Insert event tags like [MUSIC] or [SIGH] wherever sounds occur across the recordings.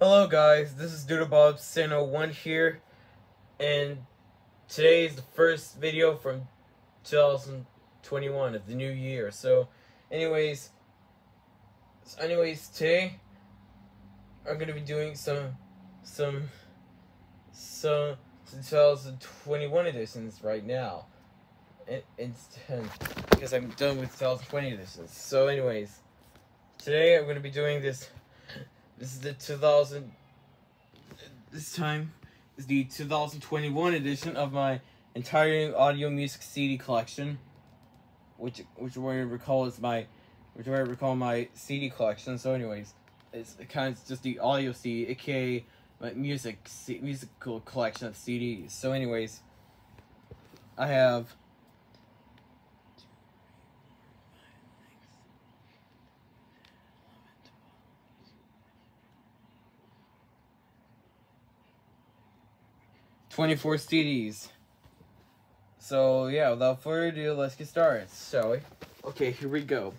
Hello guys, this is Doodlebob Sano 1 here, and today is the first video from 2021 of the new year. So, anyways, so anyways, today I'm gonna be doing some, some, some 2021 editions right now, and, and because I'm done with 2020 editions. So, anyways, today I'm gonna be doing this. This is the 2000. This time is the 2021 edition of my entire audio music CD collection, which which I recall is my, which I recall my CD collection. So, anyways, it's kind of just the audio CD, aka my music musical collection of CDs. So, anyways, I have 24 CDs. So, yeah, without further ado, let's get started, shall we? Okay, here we go.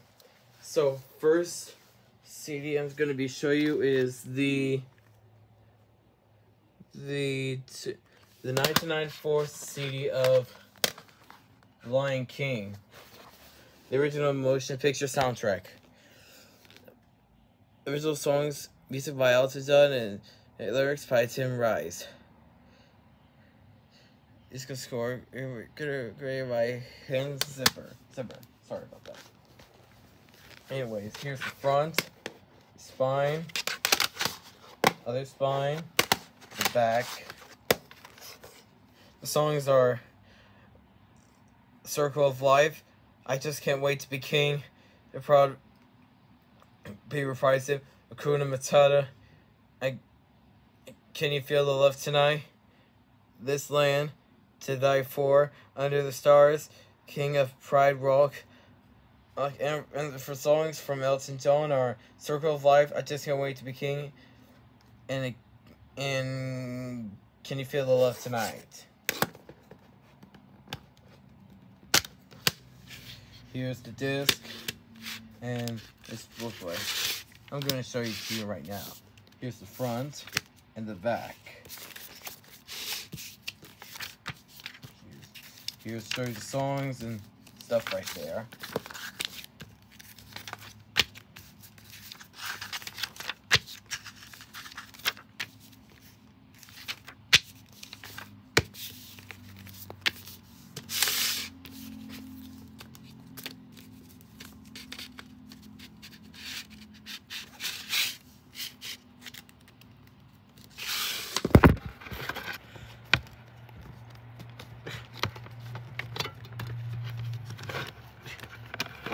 So, first CD I'm going to be show you is the the the 1994 CD of Lion King, the original motion picture soundtrack. Original songs, music by Elton John, and lyrics by Tim Rice. Disco score. Created by Hans Zipper. Zipper. Sorry about that. Anyways, here's the front, spine, other spine, the back. The songs are Circle of Life, I Just Can't Wait to Be King, The Proud Be Reprised, Hakuna Matata, I, Can You Feel the Love Tonight, This Land, to die for, Under the Stars, King of Pride Rock. Uh, and, and, for songs from Elton John are Circle of Life, I Just Can't Wait to Be King, and, and Can You Feel the Love Tonight? Here's the disc, and this booklet. I'm to show you you right now. Here's the front and the back. Here's show you the songs and stuff right there.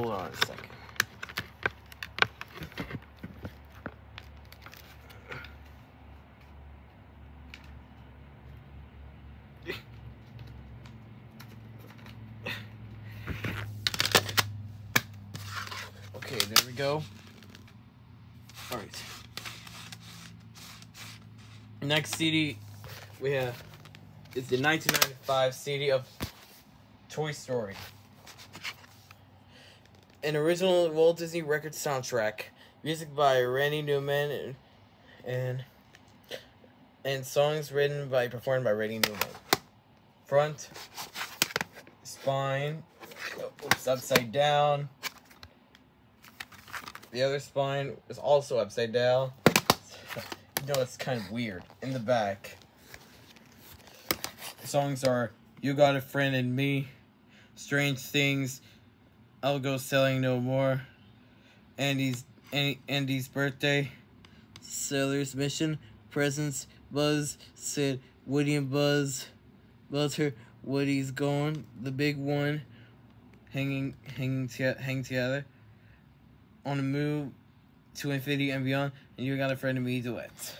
Hold on a second. Okay, there we go. All right. Next CD we have is the 1995 CD of Toy Story an original Walt Disney Records soundtrack, music by Randy Newman, and and, and songs written by performed by Randy Newman. Front, spine, oops, upside down. The other spine is also upside down. Know, it's kind of weird. In the back, the songs are "You Got a Friend in Me," "Strange Things." I'll go selling no more. Andy's Andy's birthday. Sailor's mission. Presents. Buzz said Woody and Buzz. Her. Woody's gone. The big one. Hanging hanging to, hang together. On the move to infinity and beyond. And you got a friend of me duet.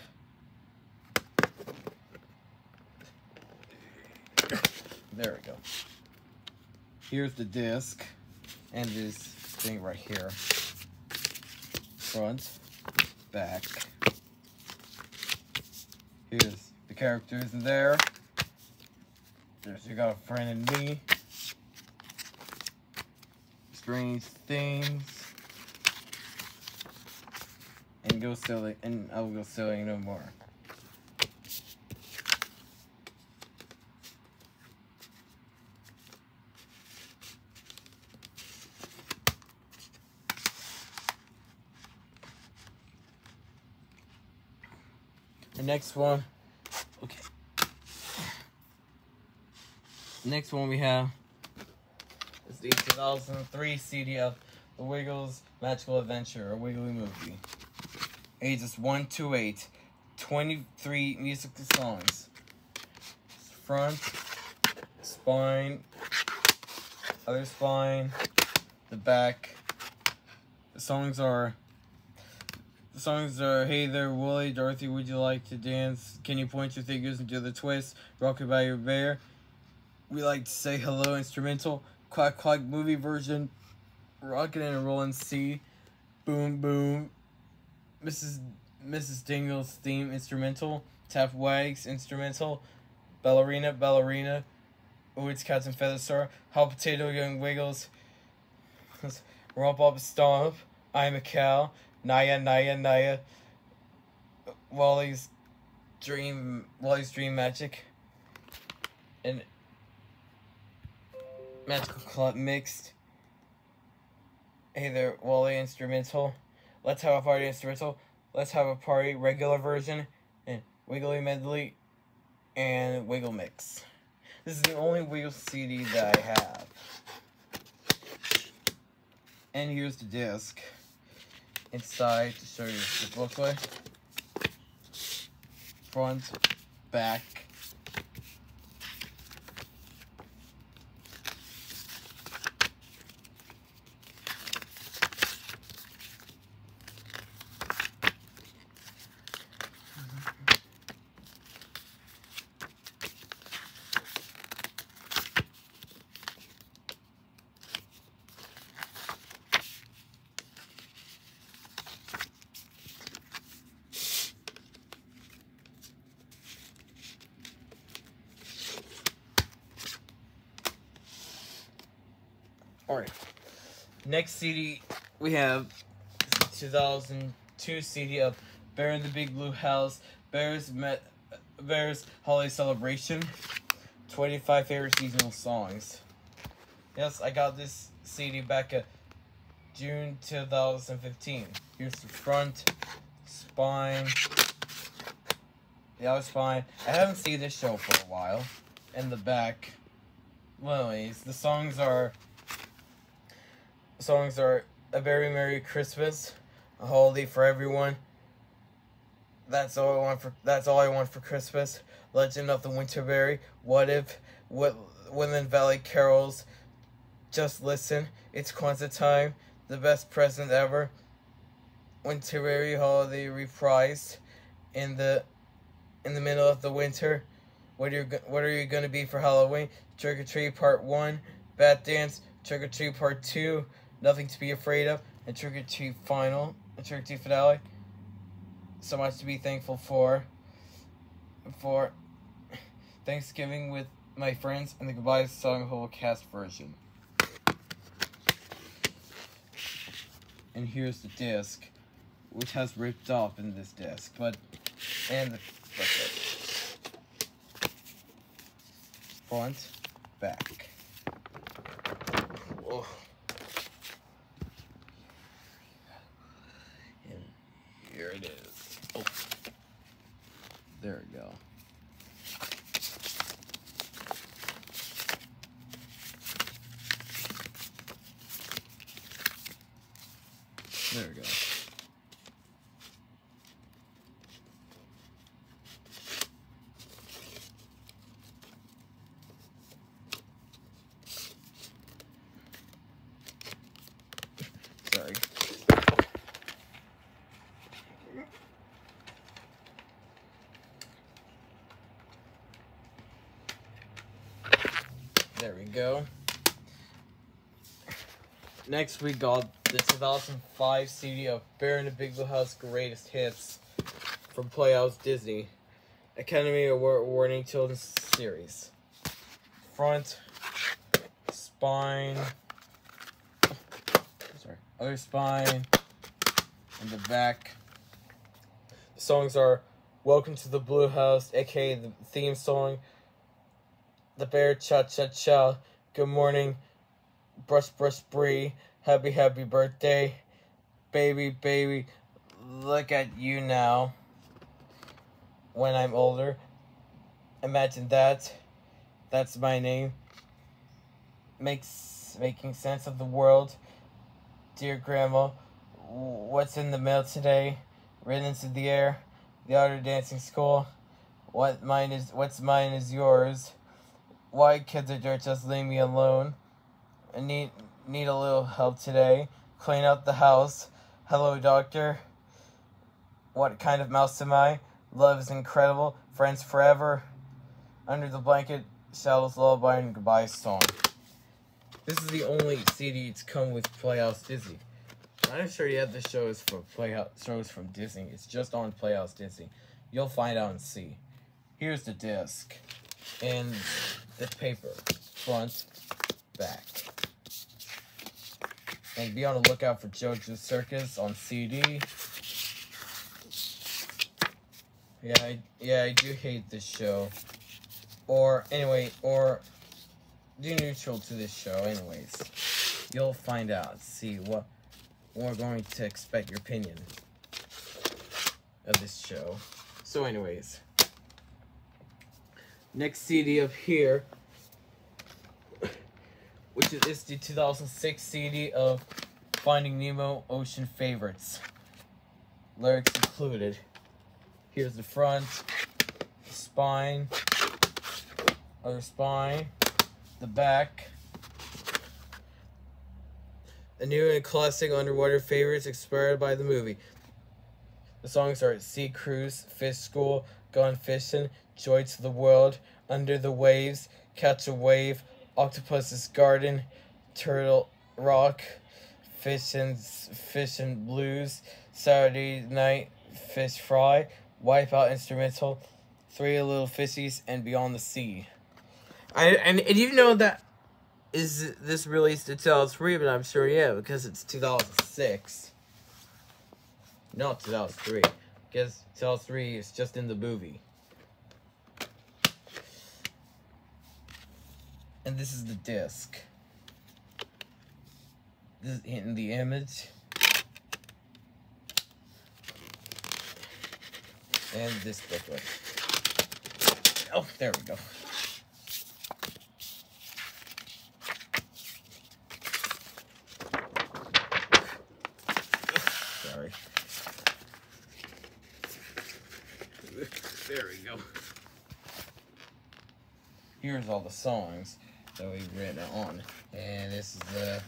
There we go. Here's the disc and this thing right here. Front, back. Here's the characters in there. There's You Got a Friend in Me. Strange Things. And go silly, and I'll go silly no more. The next one, okay. Next one we have is the 2003 CD of The Wiggles Magical Adventure, a Wiggly movie. Ages 1 to 8, 23 musical songs. Front, spine, other spine, the back. The songs are the songs are Hey There Wooly, Dorothy, Would You Like to Dance? Can You Point Your Fingers Do the Twist? Rockabye Your Bear. We Like to Say Hello Instrumental. Quack Quack movie version. Rockin' and Rollin' C. Boom Boom. Mrs. Mrs. Dingle's theme instrumental. Tap Wags instrumental. Ballerina Ballerina. It's Cats and Feather Star. Hot Potato Young Wiggles. [LAUGHS] Rump Up Stomp. I'm a cow. Naya, Naya, Naya. Wally's Dream, Wally's Dream Magic. And Magical Club Mixed. Hey there, Wally Instrumental. Let's have a party instrumental. Let's have a party regular version. And Wiggly Medley. And Wiggle Mix. This is the only Wiggle CD that I have. And here's the disc inside to show you the booklet. Front, back. Alright. Next CD we have 2002 CD of Bear in the Big Blue House, Bears Met Bears Holiday Celebration, 25 favorite seasonal songs. Yes, I got this CD back at June 2015. Here's the front, spine, the other spine. I haven't seen this show for a while. And the back. Well, anyways, the songs are songs are A Very Merry Christmas, A Holiday for Everyone. That's all I want for that's all I want for Christmas. Legend of the Winterberry. What if what Woodland Valley Carols. Just listen. It's Kwanzaa time. The best present ever. Winterberry holiday reprised in the in the middle of the winter. What are you what are you gonna be for Halloween? Trick or treat part one. Bat dance. Trick or treat part two. Nothing to be afraid of, and or Treat Final, and or Treat Finale. So much to be thankful for. For Thanksgiving with my friends and the Goodbye Song Whole cast version. And here's the disc, which has ripped off in this disc, but and the front, back. Oh. Here it is. Oh. There we go. There we go. Sorry. There we go. Next, we got the 2005 CD of Bear in the Big Blue House Greatest Hits from Playhouse Disney Academy Award winning children's series. Front, spine, sorry, other spine, and the back. The songs are Welcome to the Blue House, aka the theme song, The Bear Cha Cha Cha, Good Morning, Brush Brush Bree, Happy Happy Birthday, Baby Baby, Look at You Now, When I'm Older, Imagine That, That's My Name, Makes Making Sense of the World, Dear Grandma, What's in the Mail Today, Riddance in the Air, The Art Dancing School, What Mine Is What's Mine Is Yours, Why Kids Are Dirt, Just Leave Me Alone, I need, need a little help today, Clean Up the House, Hello Doctor, What Kind of Mouse Am I, Love is Incredible, Friends Forever, Under the Blanket, Shadow's Lullaby, and Goodbye Song. This is the only CD to come with Playhouse Disney. I'm sure yet the show is for Playhouse shows from Disney. It's just on Playhouse Disney. You'll find out and see. Here's the disc and the paper, front, back. And be on the lookout for JoJo's Circus on CD. Yeah, I, yeah, I do hate this show. Or anyway, or do neutral to this show. Anyways, you'll find out. See what we're going to expect your opinion of this show. So, anyways, next CD up here, which is the 2006 CD of Finding Nemo Ocean Favorites. Lyrics included. Here's the front, the spine, other spine, the back. A new and classic underwater favorites inspired by the movie. The songs are Sea Cruise, Fish School, Gone Fishing, Joy to the World, Under the Waves, Catch a Wave, Octopus's Garden, Turtle Rock, fishing, and, Fish and Blues, Saturday Night Fish Fry, Wipeout Instrumental, Three Little Fishies, and Beyond the Sea. I and, and you know that is this released in 2003, but I'm sure yeah because it's 2006. Not 2003, because 2003 is just in the movie. And this is the disc. This is in the image. And this booklet. Oh, there we go. Sorry. There we go. Here's all the songs that we've written on. And this is the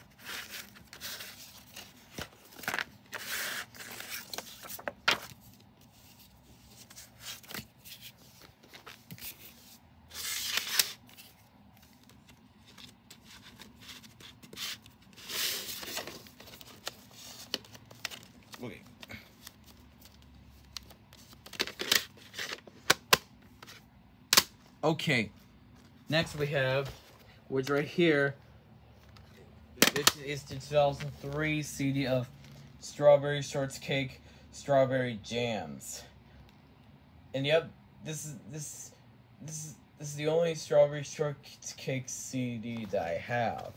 Okay. Okay. Next we have, which right here, this is the 2003 CD of Strawberry Shortcake, Strawberry Jams. And yep, this is this this is this is the only Strawberry Shortcake CD that I have.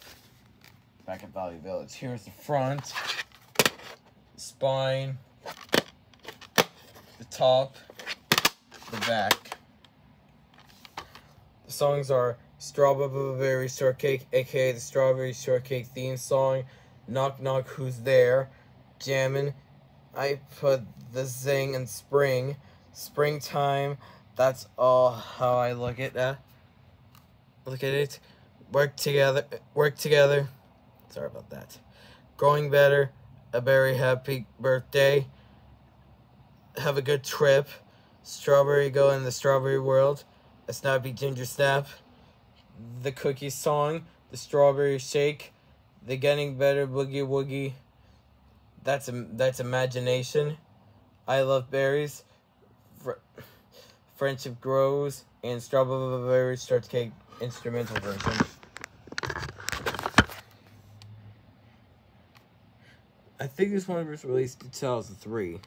Back at Valley Village. Here's the front spine, the top, the back. Songs are Strawberry Shortcake, aka the Strawberry Shortcake theme song, Knock Knock Who's There, Jammin', I Put the Zing in Spring, Springtime, that's all how I look at that. Look at it. Work together, work together. Sorry about that. Growing better, a very happy birthday. Have a good trip. Strawberry go in the strawberry world. A snappy ginger snap. The cookie song. The strawberry shake. The getting better boogie woogie. That's a, that's imagination. I love berries. Fr friendship grows. And strawberry shortcake instrumental version. I think this one was released in 2003.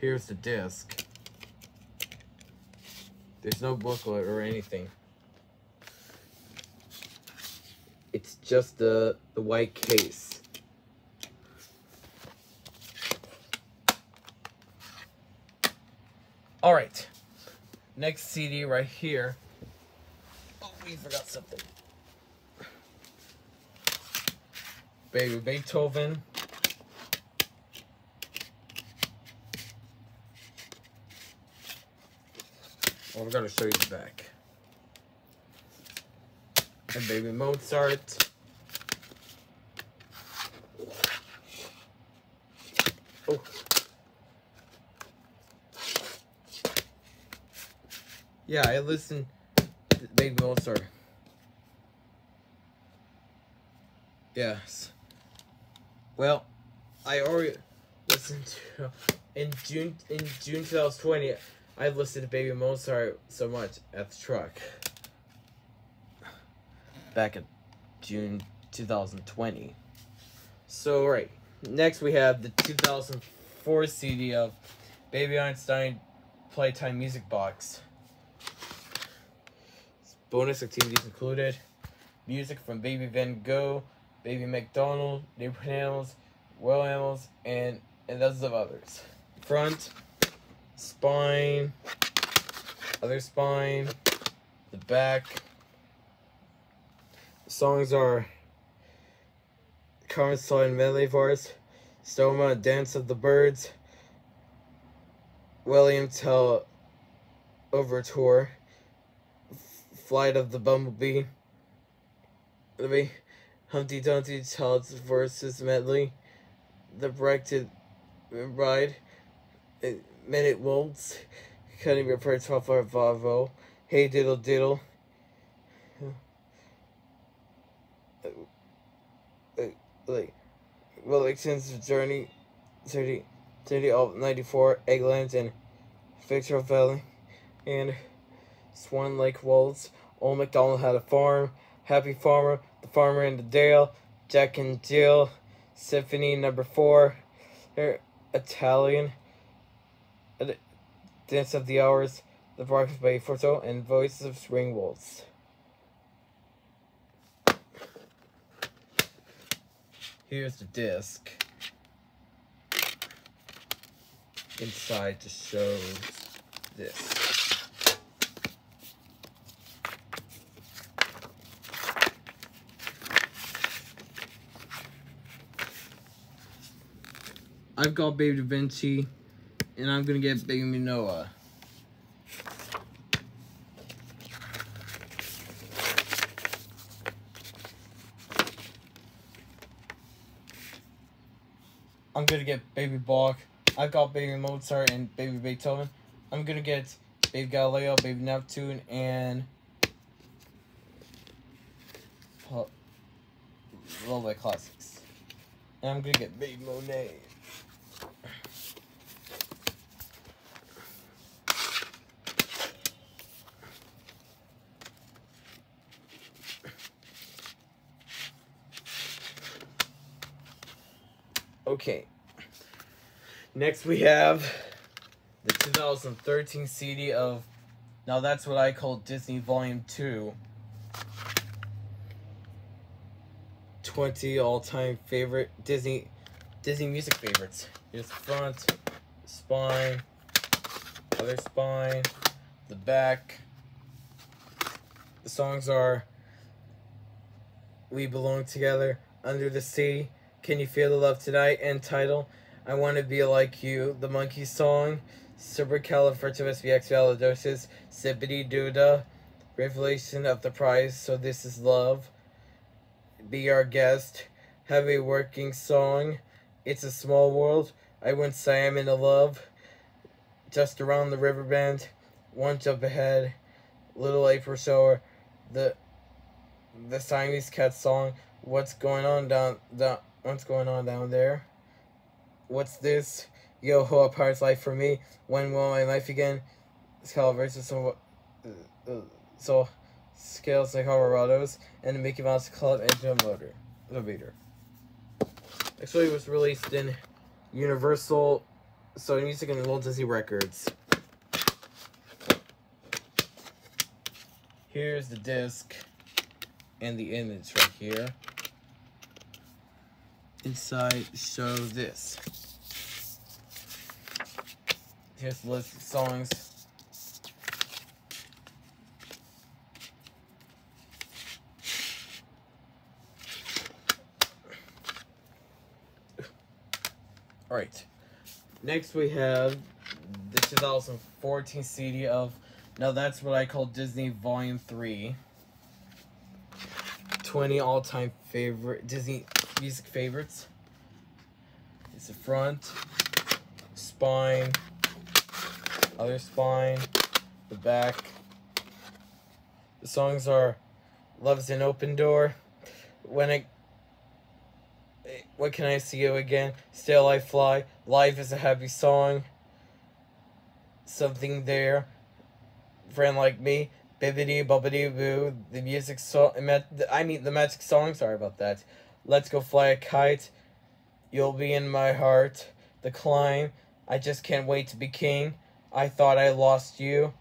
Here's the disc. There's no booklet or anything. It's just the the white case. All right. Next CD right here. Oh, we forgot something. Baby Beethoven. Well, we gotta show you the back. And Baby Mozart. Oh. Yeah, I listen to Baby Mozart. Yes. Well, I already listened to in June in June 2020. I listened to Baby Mozart so much at the truck. Back in June 2020. So right, next we have the 2004 CD of Baby Einstein Playtime Music Box. Bonus activities included music from Baby Van Gogh, Baby MacDonald, Neighborhood Animals, Well Animals, and and dozens of others. Front, spine, other spine, the back. The songs are Carmen Song Medley Force, Stoma Dance of the Birds, William Tell Overture, Flight of the Bumblebee, Humpty Dumpty Child's versus Medley, The Directed Bride, Minute Wolves, Cutting Repertoire for Volvo, Hey Diddle Diddle, uh, like Willickson's Journey, 30, 30 of 94, Egglands, and Victor Valley, and Swan Lake Wolves. Old MacDonald had a farm, Happy Farmer, The Farmer in the Dale, Jack and Jill, Symphony number four, Italian, Dance of the Hours, The Breakfast by Forto, and Voices of Spring Wolves. Here's the disc. Inside to show this. I've got Baby Da Vinci, and I'm gonna get Baby Manoa. I'm gonna get Baby Bach. I've got Baby Mozart and Baby Beethoven. I'm gonna get Baby Galileo, Baby Neptune, and Lullaby Classics. And I'm gonna get Baby Monet. Okay. Next we have the 2013 CD of now that's what I call Disney Volume 2. 20 all-time favorite Disney Disney music favorites. Here's front, spine, other spine, the back. The songs are We Belong Together, Under the Sea, can You Feel the Love Tonight? And title, I Want to Be Like You, the Monkey Song, Supercalifragilisticexpialidocious, Zip-a-Dee-Doo-Dah, Revelation of the Prize, So This Is Love, Be Our Guest, a Working Song, It's a Small World, I Went Siam into Love, Just Around the River Bend, One Jump Ahead, Little April Shower, the the Siamese Cat song, What's Going On Down, down What's going on down there? What's this? Yo ho, a pirate's life for me. When will my life begin? Scale versus so, uh, so scales like Colorado's and the Mickey Mouse Club engine motor. Beater. Actually, it was released in Universal Sony Music and Walt Disney Records. Here's the disc and the image right here. Inside show this. Here's the list of songs. Alright. Next we have this is also the 2014 CD of now that's what I call Disney Volume 3. 20 all-time favorite Disney music favorites. It's the front, spine, other spine, the back. The songs are Love's an Open Door, When I What Can I See You Again, Still I Fly, Life is a Happy Song, Something There, Friend Like Me, Bibbidi Bobbidi Boo, the music song, I mean the magic song, sorry about that. Let's Go Fly a Kite, You'll Be in My Heart, The Climb, I Just Can't Wait to Be King, I Thought I Lost You,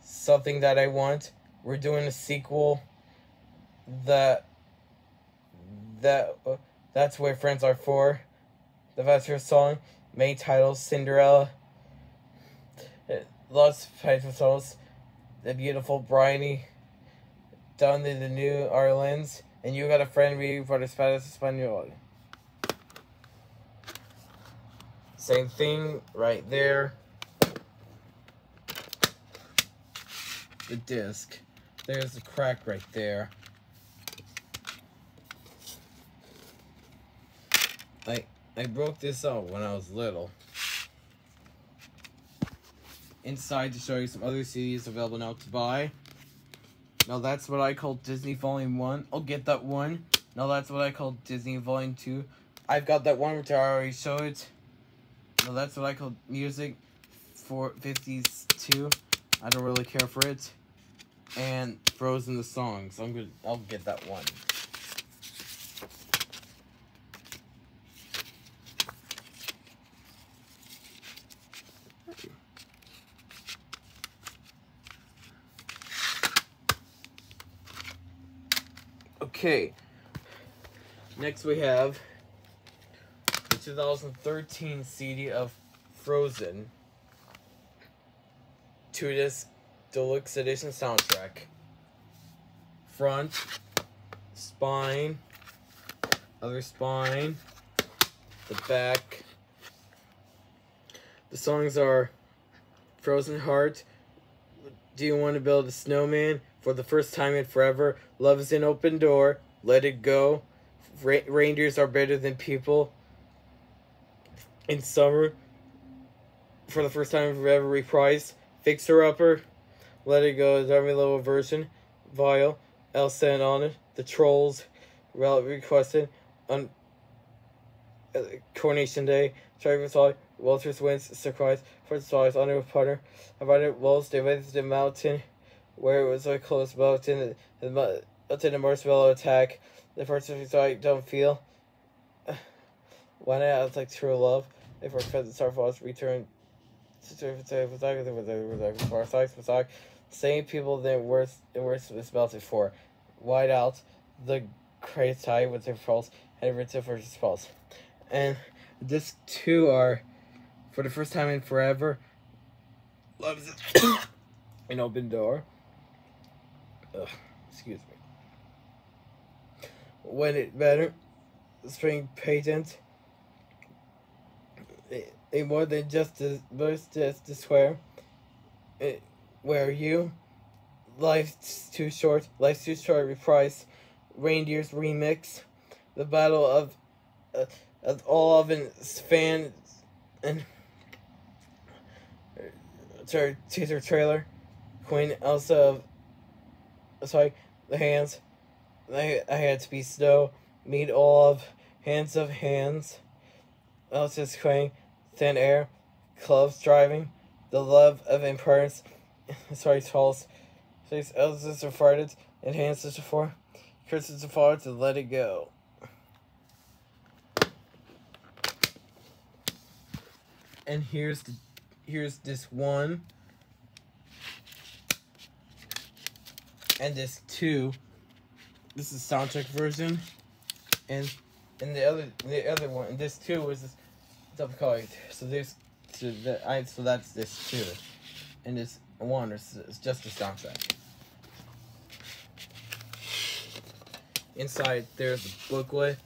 Something That I Want. We're doing a sequel that uh, that's where friends are for. The Vesper song, main titles Cinderella. Lots of title songs. The beautiful Briny, down in the New Orleans, and you got a friend reading for the Spanish Espanol. Same thing right there. The disc. There's a crack right there. I I broke this out when I was little inside to show you some other CDs available now to buy. Now that's what I call Disney Volume 1. I'll get that one. Now that's what I call Disney Volume 2. I've got that one which I already showed. Now that's what I call Music for 50s 2. I don't really care for it. And Frozen the Songs. I'm good. I'll get that one. Okay. Next we have the 2013 CD of Frozen. Two disc deluxe edition soundtrack. Front, spine, other spine, the back. The songs are Frozen Heart, Do You Want to Build a Snowman, for the first time in forever. Love is an open door. Let it go. Ra- reindeers are better than people. In summer, for the first time in forever, reprise. Fixer upper. Let it go. Every level version. Vile. Elsa and on it. The trolls. Requested. On uh, Coronation Day. Travis Hall. Walter's wins. Surprise. First stars. Honor with partner. Avoided walls. To the mountain where it was a close mountain, the in the marshmallow attack. The first thing I don't feel. [SIGHS] When I was like true love, if our present Star Fox return same people that worth it worth is melted for. White out the crazy tie with their pulse and for his pulse. And this two are for the first time in forever loves an open door. Ugh, excuse me. When it better, spring patent. A more than just a verse just to swear. It, where you? Life's too short. Life's too short. Reprise. Reindeers remix. The battle of, uh, of all of its fans and. Sorry, teaser trailer. Queen Elsa of sorry, the hands. I, I had to be snow, meet all of hands of hands. Elsa's crying, thin air, clubs driving, the love of impermanence. [LAUGHS] sorry, false. Face Elsa's farted, and hands to four. Curses to fall to let it go. and here's the here's this one and this two this is soundtrack version. And and the other the other one and this two was this double color. So this so that I so that's this two. And this one is, just the soundtrack. Inside there's a booklet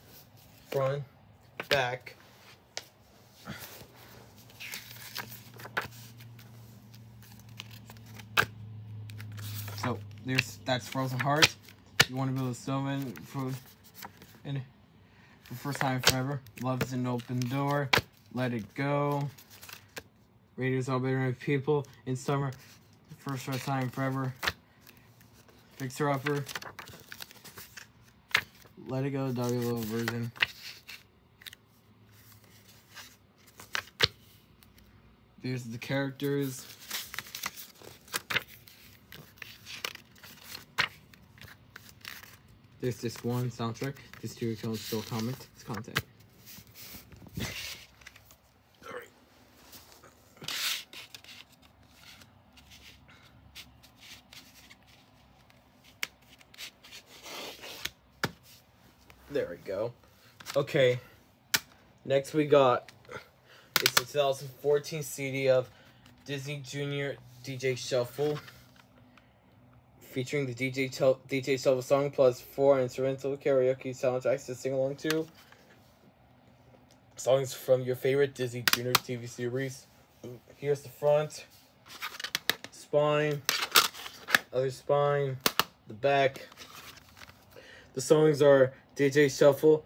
front back So there's that's Frozen Heart. You want to build a snowman for and for first time forever. Love is an open door. Let it go. Radios all better than people in summer. First first time forever. Fixer upper. Let it go, doggy little version. There's the characters. There's this one soundtrack. This two can still comment. It's content. There we go. Okay. Next we got it's the 2014 CD of Disney Junior DJ Shuffle featuring the DJ Tel- DJ Shuffle song plus four instrumental karaoke soundtracks to sing along to. Songs from your favorite Disney Junior TV series. Here's the front, spine, other spine, the back. The songs are DJ Shuffle.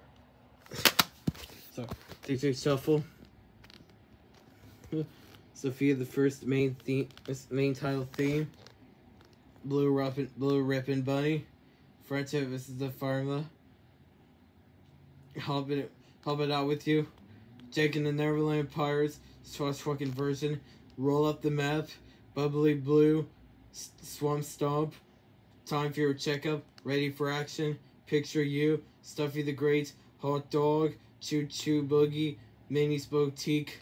[LAUGHS] so DJ Shuffle. [LAUGHS] Sofia the first main theme main title theme. Blue Ribbon Blue Ribbon Bunny. Friendship this is the Pharma, Help it help it out with you. And the Neverland Pirates, Swashbuckling version. Roll up the map. Bubbly Blue. Swamp Stomp. Time for your checkup. Ready for action. Picture you. Stuffy the Great. Hot Dog. Choo Choo Boogie. Minnie's Boutique.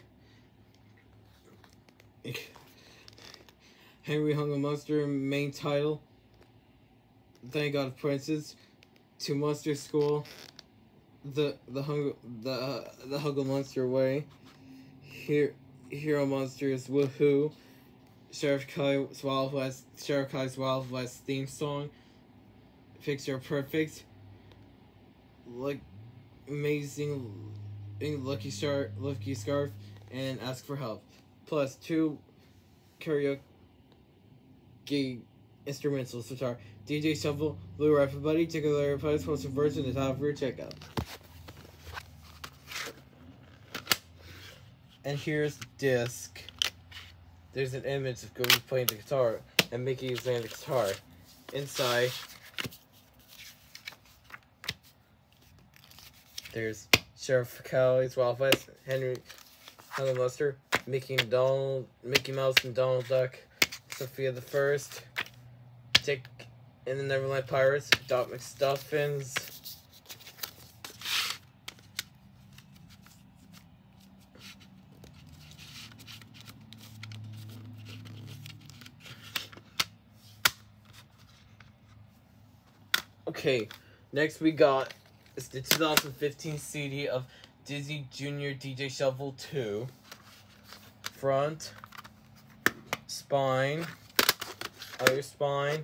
Henry Hugglemonster main title. Thank God Princess. To Monster School. The the hunger the uh, the Monster way. Here Hero Monsters Woohoo. Sheriff Callie's Wild West Sheriff Callie's Wild West theme song. Picture Perfect. Like amazing lucky star lucky scarf and ask for help. Plus two karaoke instrumentals which are DJ Shuffle, Blue Rifle Buddy, take Tickle Larry Price, Postal version, the top for your checkout. And here's the disc. There's an image of Goofy playing the guitar and Mickey is playing the guitar. Inside, there's Sheriff Callie's Wild West, Henry Helen Luster, Mickey and Donald, Mickey Mouse and Donald Duck, Sofia the First, Dick and the Neverland Pirates, Doc McStuffins. Okay, next we got is the 2015 CD of Disney Junior DJ Shuffle 2. Front, spine, other spine,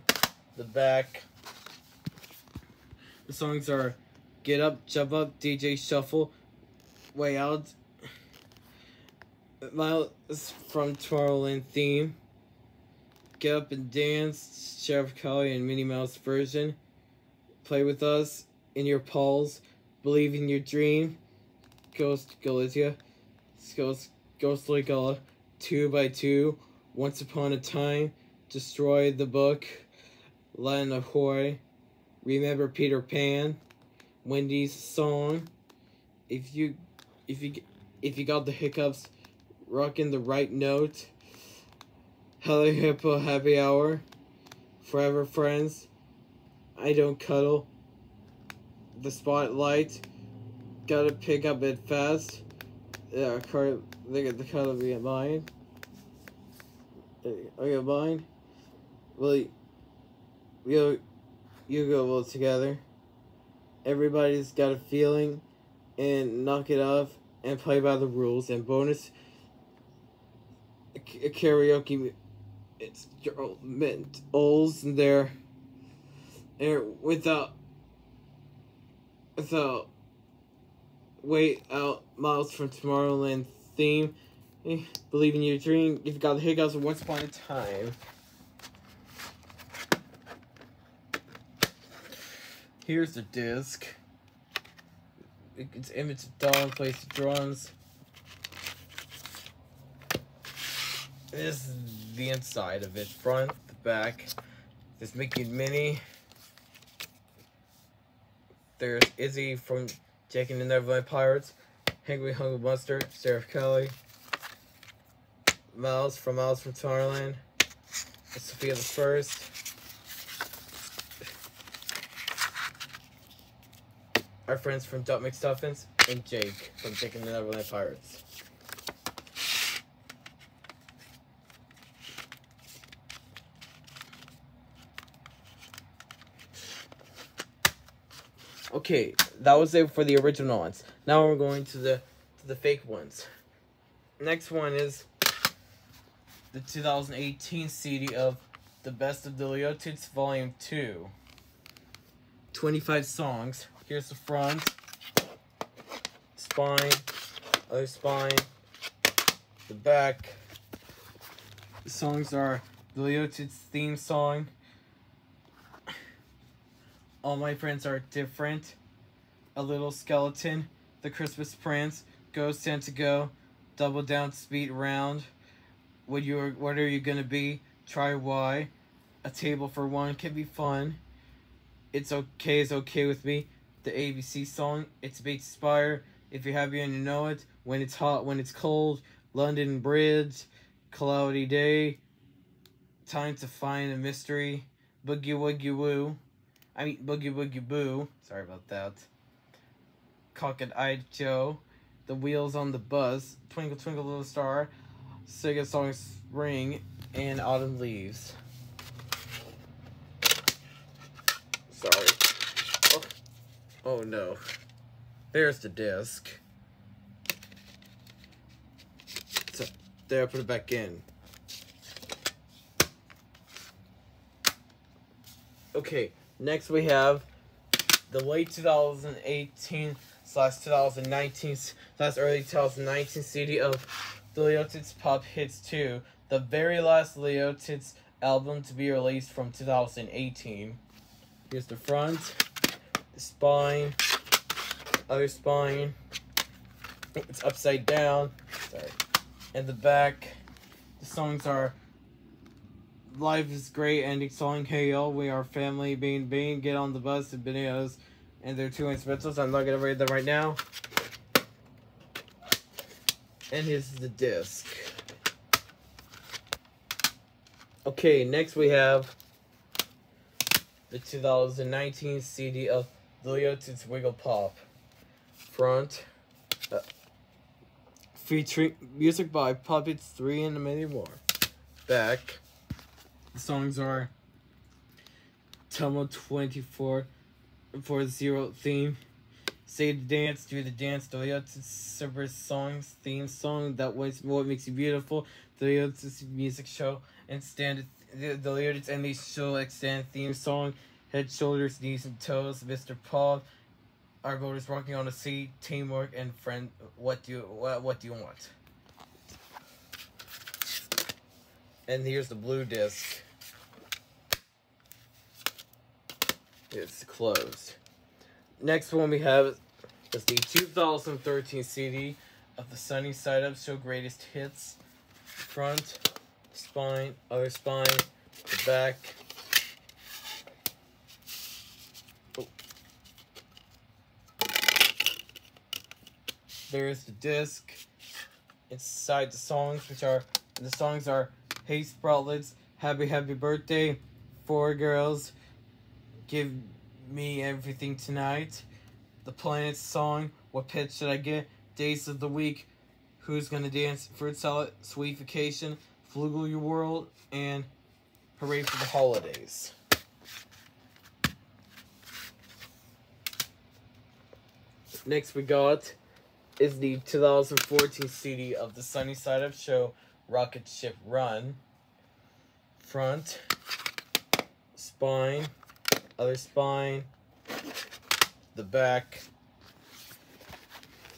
the back. The songs are Get Up, Jump Up, DJ Shuffle, Way Out, Miles from Tomorrowland theme, Get Up and Dance, Sheriff Callie and Minnie Mouse version, Play With Us, In Your Paws, Believe in Your Dream, Ghost Galizia, Ghost, Ghostly Gullah, Two by Two, Once Upon a Time, Destroy the Book, Land of Hoy, Remember Peter Pan, Wendy's Song. If you, if you, if you got the hiccups, rocking the right note. Hello Hippo Happy Hour, Forever Friends. I don't cuddle. The Spotlight. Gotta pick up it fast. yeah, get the card of the I get mine. Well, you you go well together. Everybody's got a feeling, and knock it off and play by the rules. And bonus karaoke. It's meant Ols in there. And without without wait out miles from Tomorrowland theme. Eh, believe in your dream. If you got the hiccups once upon a time. Here's the disc. It's image of Dawn plays the drums. This is the inside of it. Front, the back. This Mickey and Minnie. There's Izzy from Jake and the Neverland Pirates. Henry Hugglemonster, Sheriff Callie. Miles from Miles from Tomorrowland. Sofia the First. Our friends from Doc McStuffins. And Jake from Jake and the Neverland Pirates. Okay, that was it for the original ones. Now we're going to the to the fake ones. Next one is the 2018 CD of The Best of the Leotids Volume 2. 25 songs. Here's the front, spine, other spine, the back. The songs are the Leotids theme song. All my friends are different. A little skeleton, the Christmas Prince, Go Santa Go, Double Down Speed Round. What you what are you gonna be? Try why. A table for one can be fun. It's okay is okay with me. The ABC song. It's Bates Spire. If you're happy and you know it. When it's hot, when it's cold. London Bridge. Cloudy day. Time to find a mystery. Boogie Woogie Woo. I mean Boogie Woogie Boo. Sorry about that. Cockeyed Joe. The wheels on the bus. Twinkle Twinkle Little Star. Sega song Spring and Autumn Leaves. Sorry. Oh, oh no. There's the disc. So, there, put it back in. Okay, next we have the late 2018 slash 2019 slash early 2019 CD of the Leotids Pop Hits 2, the very last Leotids album to be released from 2018. Here's the front, the spine, other spine. It's upside down. Sorry. And the back. The songs are Life is Great, ending song, Hey Yo, We Are Family, Being Being, Get on the Bus, and videos. And they're two instrumentals. I'm not gonna read them right now. And here's the disc. Okay, next we have the 2019 CD of the Leotids Wiggle Pop. Front. Uh, featuring music by Puppets 3 and many more. Back. The songs are Tumble 24 for Zero theme. Say the dance, do the dance, Do Leotids Super songs, theme song, that was what makes you beautiful, Leotids music show, and stand the, the Leotids and the show extend theme song, head, shoulders, knees, and toes, Mr. Paul, our boat is rocking on the sea, teamwork, and friend, what do you, what, what do you want? And here's the blue disc. It's closed. Next one we have is the 2013 CD of the Sunny Side Up Show Greatest Hits. Front, spine, other spine, the back. Oh. There's the disc. Inside the songs, which are the songs are Hey Sproutlets, Happy Happy Birthday, Four Girls, Give me everything tonight. The Planets song. What pet should I get? Days of the week. Who's Gonna Dance, Fruit Salad, Sweet Vacation, Flugel Your World, and Hooray for the Holidays. Next we got is the 2014 CD of the Sunny Side Up Show Rocket Ship Run. Front, spine, other spine, the back.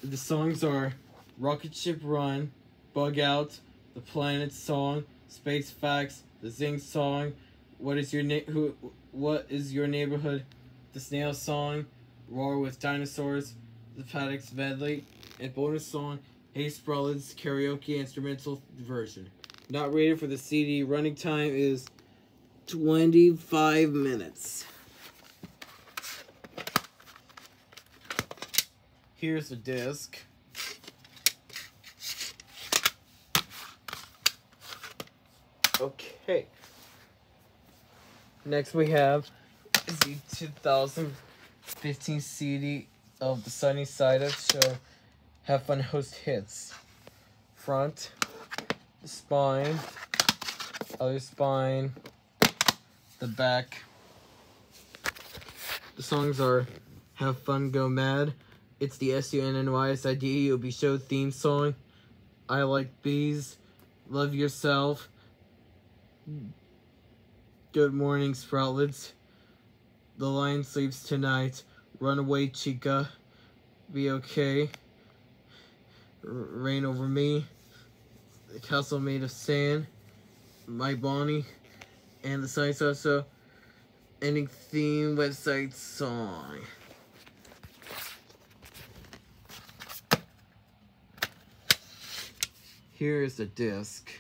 The songs are Rocket Ship Run, Bug Out, The Planet Song, Space Facts, The Zing Song, What is your who What is your neighborhood? The Snail Song, Roar with Dinosaurs, The Paddocks Medley, and bonus song Hey Sprawlins karaoke instrumental version. Not rated for the CD. Running time is 25 minutes. Here's the disc. Okay. Next we have the 2015 CD of the Sunny Side Up Show Have Fun Host Hits. Front, spine, other spine, the back. The songs are Have Fun Go Mad. It's the S-U-N-N-Y-S-I-D You'll be show theme song. I Like Bees. Love Yourself. Good morning, Sproutlets. The lion sleeps tonight. Run away, Chica. Be okay. R- rain over me. The castle made of sand. My Bonnie. And the site's also ending theme website song. Here is the disc.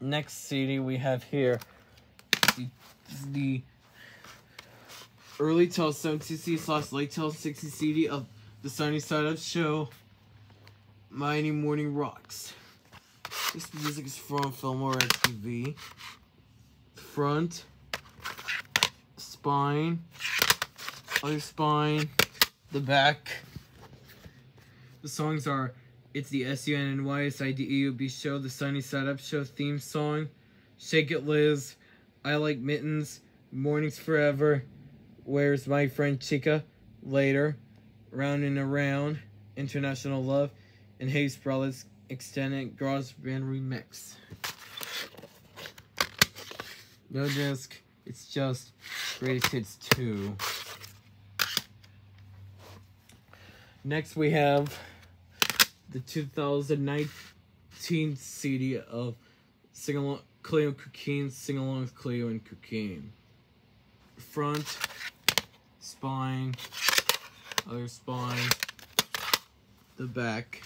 Next CD we have here the, the early 70 CD slash late till 60 CD of the Sunny Side Up Show Mighty Morning Rocks. This music is from Fillmore TV. Front, spine, other spine, the back. The songs are It's the S-U-N-N-Y-S-I-D-E-U-B show, the Sunny Side Up show theme song, Shake It Liz, I Like Mittens, Mornings Forever, Where's My Friend Chica, Later, Round and Around, International Love, and Hey Sproutlets Extended Garage Band Remix. No disc, it's just Greatest Hits 2. Next we have the 2019 CD of Sing Cleo and Cuquin, Sing Along with Cleo and Cuquin. Front, spine, other spine, the back.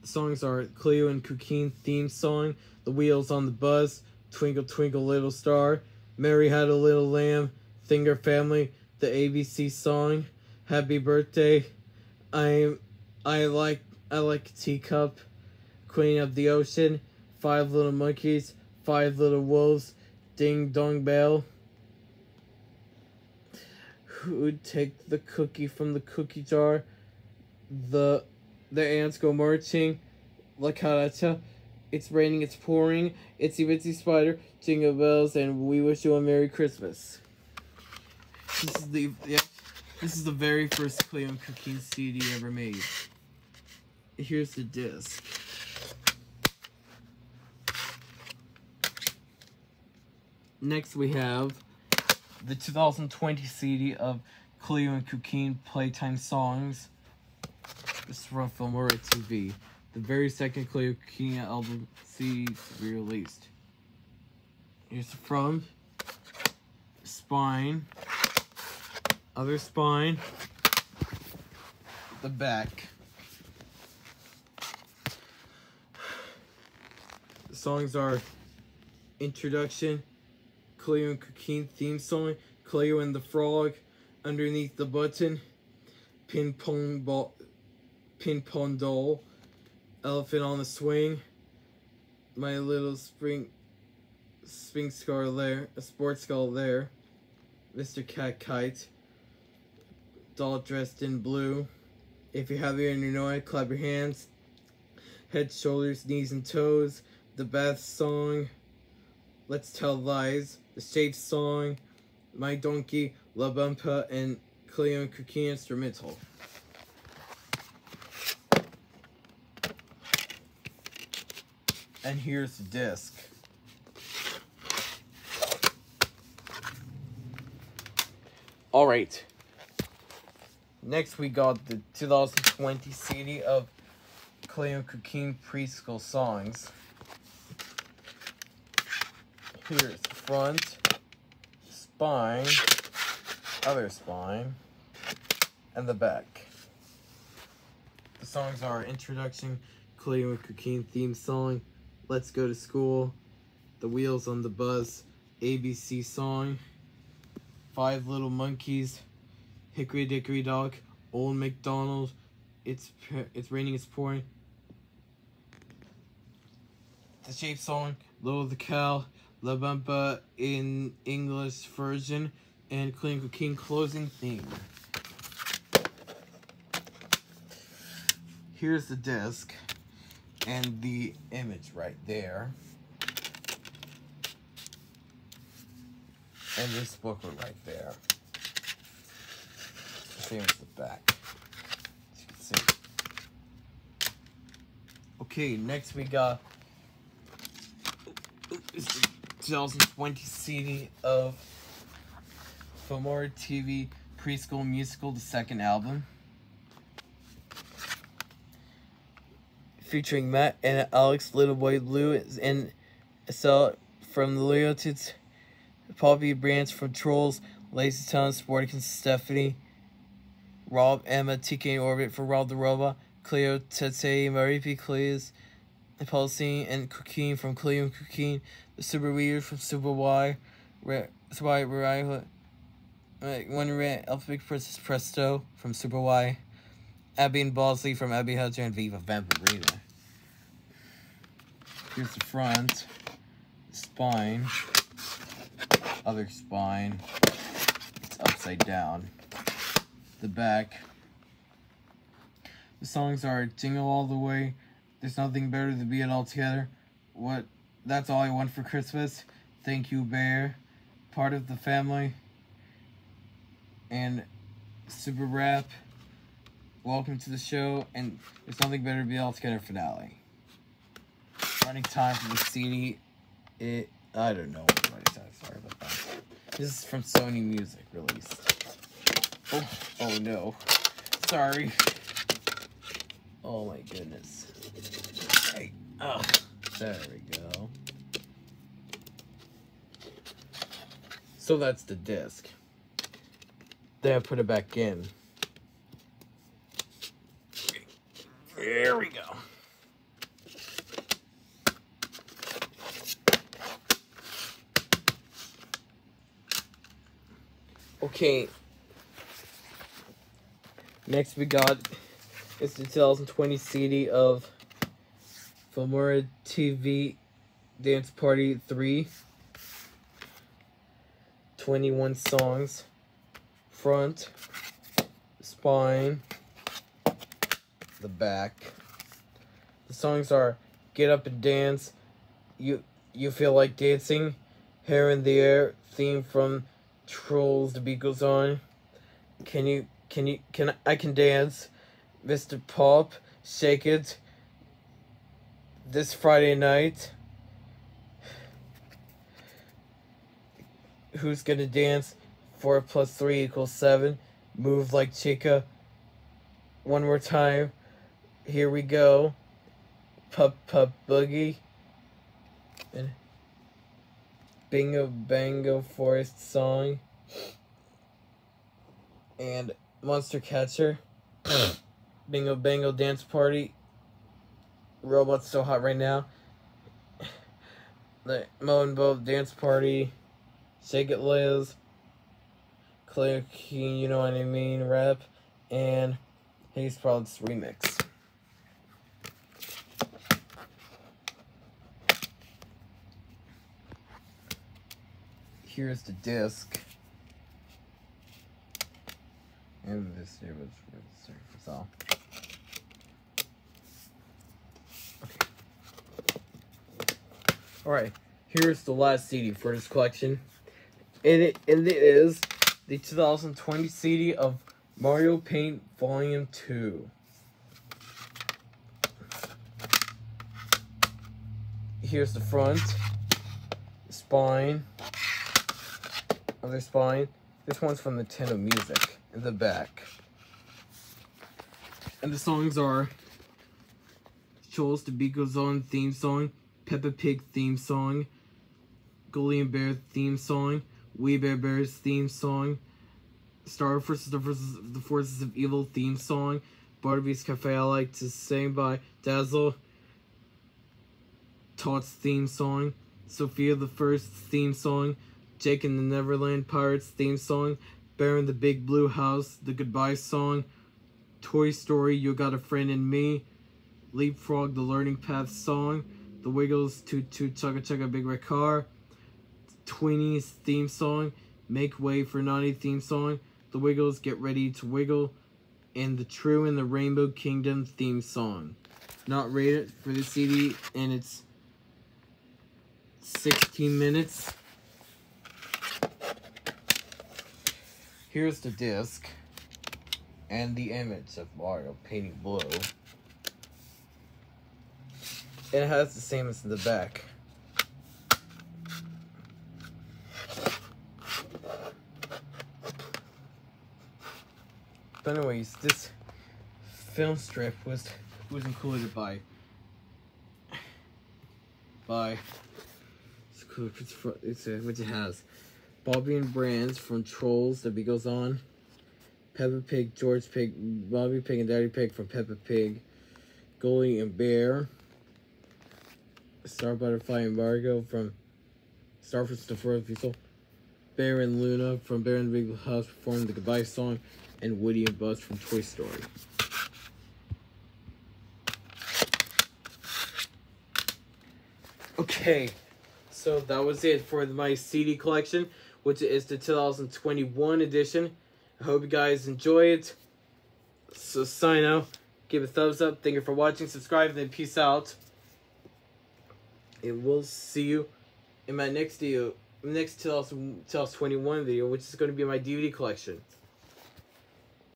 The songs are Cleo and Cuquin theme song, The Wheels on the Bus, Twinkle Twinkle Little Star, Mary Had a Little Lamb, Finger Family, the ABC song, Happy Birthday, I I like I like Teacup, Queen of the Ocean, Five Little Monkeys, Five Little Wolves, Ding Dong Bell. Who'd take the cookie from the cookie jar? The the ants go marching. La Carata. It's raining, it's pouring. Itsy Bitsy Spider, Jingle Bells, and we wish you a Merry Christmas. This is the yeah, this is the very first and Cuquin CD ever made. Here's the disc. Next we have the 2020 CD of Cleo and Cuquin Playtime Songs. This is from Filmora TV. The very second Cleo Cuquin album CD to be released. Here's from Spine. Other spine. The back. The songs are Introduction, Cleo and Cuquin theme song, Cleo and the Frog, Underneath the Button, Ping Pong Ball, Ping Pong Doll, Elephant on the Swing, My Little Spring, Spring Scar there, a Sports Skull There, Mr. Cat Kite, all dressed in blue. If you're heavy on your noise, clap your hands. Head, shoulders, knees, and toes. The Bath song. Let's Tell Lies. The Stage song. My Donkey, La Bumpa, and Cleo and Cookie Instrumental. And here's the disc. All right. Next, we got the 2020 CD of Cleo Cuquin Preschool Songs. Here's front, spine, other spine, and the back. The songs are Introduction, Cleo Cuquin theme song, Let's Go to School, The Wheels on the Bus, ABC song, Five Little Monkeys, Hickory Dickory Dock, Old MacDonald, It's It's Raining, It's Pouring, The Shape Song, Little the Cow, La Bumpa in English version, and Clean King closing theme. Here's the disc and the image right there. And this booklet right there. As the back. As you can see. Okay, next we got 2020 CD of Fillmore TV Preschool Musical, the second album. Featuring Matt and Alex Little Boy Blue and Estelle from the Leotids, Poppy Branch from Trolls, Lazy Thomas, Sportacus Stephanie, Rob, Emma, TK in Orbit for Rob the Robot, Cleo, Tete, Maripi, Cleas, Pelusin, and Cuquin from Cleo and Cuquin, the Super Weird from Super Y, Re, Y, Re, One Alphabet Princess Presto from Super Y, Abby and Bozzly from Abby Hudson and Viva Vampirina. Here's the front, spine, other spine, it's upside down. The back. The songs are Jingle All the Way, There's Nothing Better Than Being All Together, What, That's All I Want for Christmas, Thank You Bear, Part of the Family, and Super Rap, Welcome to the Show, and There's Nothing Better to Be All Together finale. Running time for the CD, it, I don't know what running time, sorry about that. This is from Sony Music released. Oh, oh no. Sorry. Oh my goodness. Hey, oh, there we go. So that's the disc. Then I put it back in. There we go. Okay. Next we got is the 2020 CD of Filmora TV Dance Party 3. 21 songs. Front, spine, the back. The songs are Get Up and Dance, You You Feel Like Dancing, Hair in the Air, theme from Trolls, The Beat Goes On. Can you, can you, can I, can dance, Mr. Pop, Shake It, this Friday night. Who's gonna dance? 4 plus 3 equals 7. Move like Chica. One more time. Here we go. Pup Pup Boogie. And Bingo Bango Forest Song. And Monster Catcher. Bingo Bango Dance Party. Robot's so hot right now. The Mo and Bo Dance Party. Shake It Liz. Clear Key, you know what I mean, rap. And Hayes Products Remix. Here's the disc. And this year was so. Okay. Alright, here's the last CD for this collection. And it, and it is the 2020 CD of Mario Paint Volume 2. Here's the front, spine, other spine. This one's from the Nintendo Music in the back. And the songs are Trolls to Beat Goes On theme song, Peppa Pig theme song, and Bear theme song, We Bare Bears theme song, Star versus the, the Forces of Evil theme song, Barnaby's Cafe I Like to Sing by Dazzle, Tots theme song, Sofia the First theme song, Jake and the Neverland Pirates theme song, Bear in the Big Blue House, the Goodbye song, Toy Story, You Got a Friend in Me, Leapfrog, the Learning Path song, The Wiggles, Toot Toot Chugga Chugga Big Red Car, Tweenies theme song, Make Way for Noddy theme song, The Wiggles, Get Ready to Wiggle, and the True and the Rainbow Kingdom theme song. Not rated for the CD, and it's 16 minutes. Here's the disc and the image of Mario painting blue. It has the same as in the back. But anyways, this film strip was was included by by it's cool it's, it's uh, which it has Poppy and Brands from Trolls The goes on. Peppa Pig, George Pig, Bobby Pig, and Daddy Pig from Peppa Pig, Gully and Bear, Star Butterfly and Marco from Starfish the First Vessel, Bear and Luna from Bear and the Big House performing the Goodbye song, and Woody and Buzz from Toy Story. Okay, so that was it for my CD collection, which is the 2021 edition. I hope you guys enjoy it. So sign out. Give a thumbs up. Thank you for watching. Subscribe. Then peace out. And we'll see you in my next video. Next 2021 video, which is going to be my DVD collection.